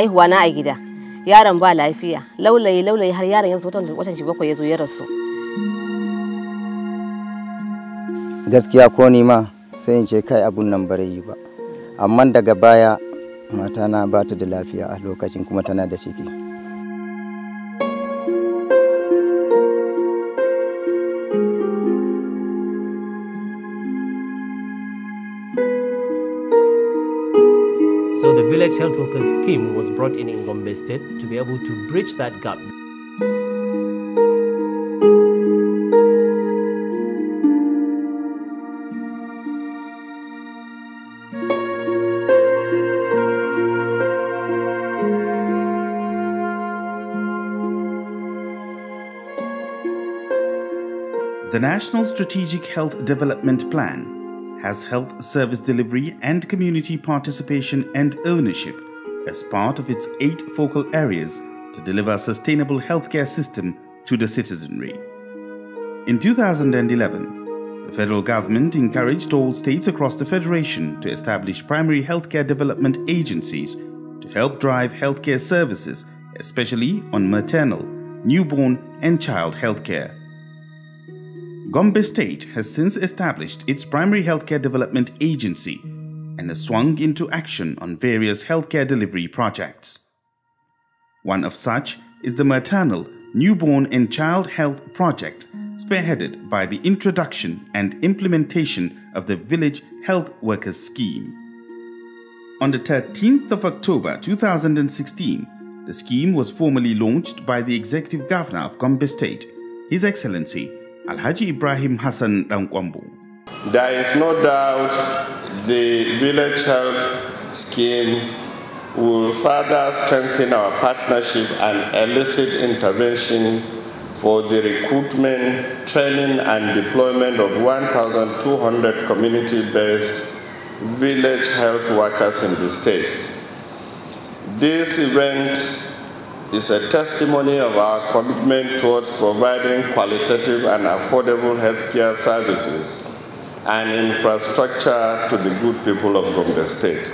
haihuwa na a gida. Yaron ba lafiya. Laulayi laulayi har yaron yanzu watan watan shi bakwai ya zo ya rasu. Gaskiya ko ni ma sai in ce kai abun nan bare yi ba. Amma daga baya matana ba ta da lafiya a lokacin kuma tana da ciki. Workers scheme was brought in in Gombe State to be able to bridge that gap. The National Strategic Health Development Plan has health service delivery and community participation and ownership as part of its eight focal areas to deliver a sustainable healthcare system to the citizenry. In 2011, the federal government encouraged all states across the federation to establish primary healthcare development agencies to help drive healthcare services, especially on maternal, newborn, and child healthcare. Gombe State has since established its primary healthcare development agency and has swung into action on various healthcare delivery projects. One of such is the Maternal, Newborn and Child Health Project, spearheaded by the introduction and implementation of the Village Health Workers Scheme. On the 13th of October 2016, the scheme was formally launched by the Executive Governor of Gombe State, His Excellency Alhaji Ibrahim Hassan Dankwambo. There is no doubt the village health scheme will further strengthen our partnership and elicit intervention for the recruitment, training, and deployment of 1,200 community-based village health workers in the state. This event is a testimony of our commitment towards providing qualitative and affordable healthcare services and infrastructure to the good people of Gombe State.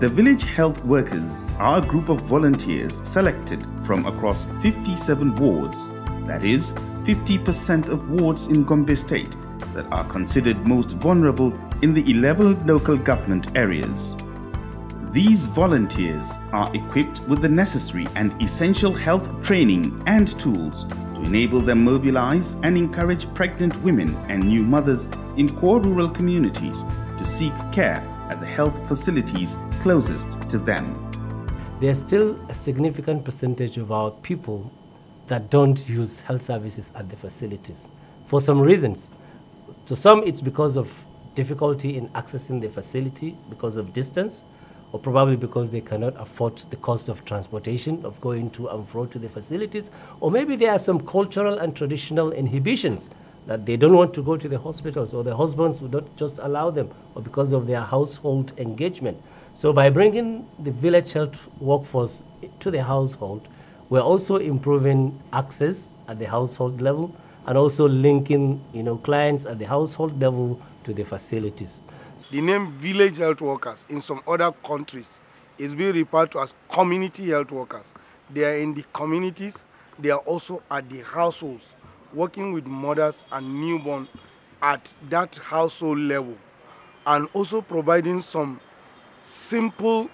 The village health workers are a group of volunteers selected from across 57 wards, that is, 50% of wards in Gombe State that are considered most vulnerable in the 11 local government areas. These volunteers are equipped with the necessary and essential health training and tools to enable them mobilize and encourage pregnant women and new mothers in core rural communities to seek care at the health facilities closest to them. There's still a significant percentage of our people that don't use health services at the facilities for some reasons. To some, it's because of difficulty in accessing the facility because of distance or probably because they cannot afford the cost of transportation, of going to and fro to the facilities, or maybe there are some cultural and traditional inhibitions that they don't want to go to the hospitals, or the husbands would not just allow them, or because of their household engagement. So by bringing the village health workforce to the household, we're also improving access at the household level and also linking you know, clients at the household level to the facilities. The name village health workers in some other countries is being referred to as community health workers. They are in the communities, they are also at the households, working with mothers and newborn at that household level, and also providing some simple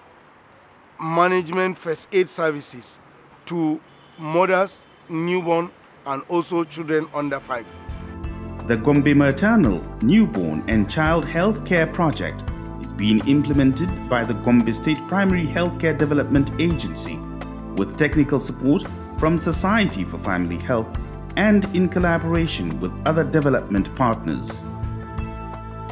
management first aid services to mothers, newborn, and also children under five. The Gombe Maternal, Newborn and Child Health Care Project is being implemented by the Gombe State Primary Healthcare Development Agency with technical support from Society for Family Health and in collaboration with other development partners.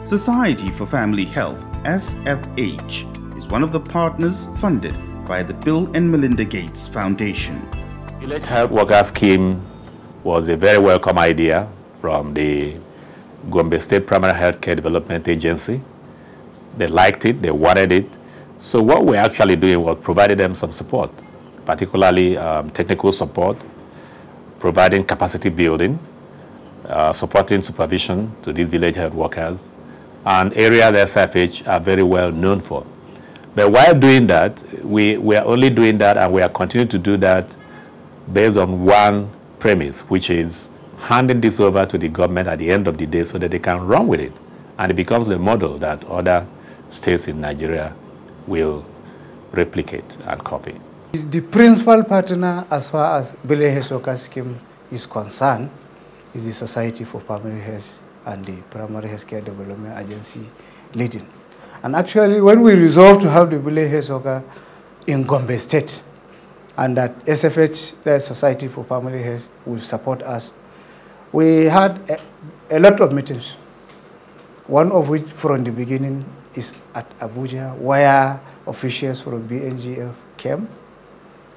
Society for Family Health, SFH, is one of the partners funded by the Bill and Melinda Gates Foundation. Village Health Worker Scheme was a very welcome idea from the Gombe State Primary Healthcare Development Agency. They liked it, they wanted it. So what we're actually doing was providing them some support, particularly um, technical support, providing capacity building, uh, supporting supervision to these village health workers, and areas SFH are very well known for. But while doing that, we, we are only doing that and we are continuing to do that based on one premise, which is handing this over to the government at the end of the day so that they can run with it. And it becomes a model that other states in Nigeria will replicate and copy. The principal partner as far as Bele Hesoka scheme is concerned is the Society for Primary Health and the Primary Health Care Development Agency leading. And actually, when we resolved to have the Bele Hesoka in Gombe State, and that SFH, the Society for Family Health, will support us, we had a, a lot of meetings. One of which, from the beginning, is at Abuja, where officials from BMGF came,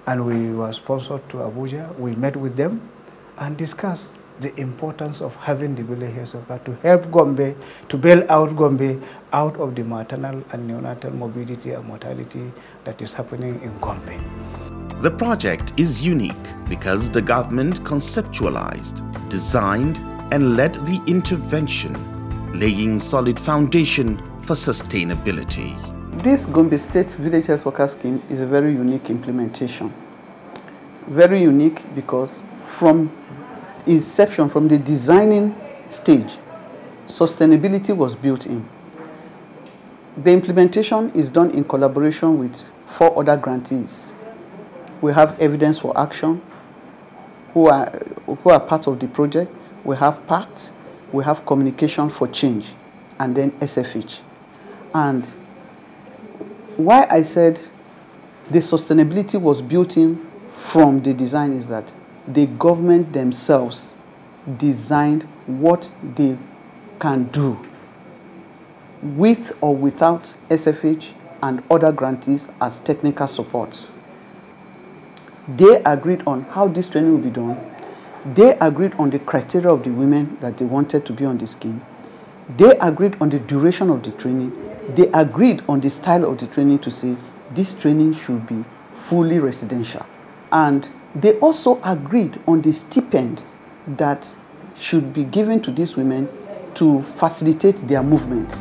and we were sponsored to Abuja. We met with them and discussed the importance of having the Bele Hesoka to help Gombe, to bail out Gombe out of the maternal and neonatal morbidity and mortality that is happening in Gombe. The project is unique because the government conceptualized, designed, and led the intervention, laying solid foundation for sustainability. This Gombe State Village Health Worker Scheme is a very unique implementation. Very unique because from inception, from the designing stage, sustainability was built in. The implementation is done in collaboration with four other grantees. We have Evidence for Action, who are, who are part of the project. We have PACT, we have Communication for Change, and then SFH. And why I said the sustainability was built in from the design is that the government themselves designed what they can do with or without SFH and other grantees as technical support. They agreed on how this training will be done. They agreed on the criteria of the women that they wanted to be on the scheme. They agreed on the duration of the training. They agreed on the style of the training to say this training should be fully residential. And they also agreed on the stipend that should be given to these women to facilitate their movement.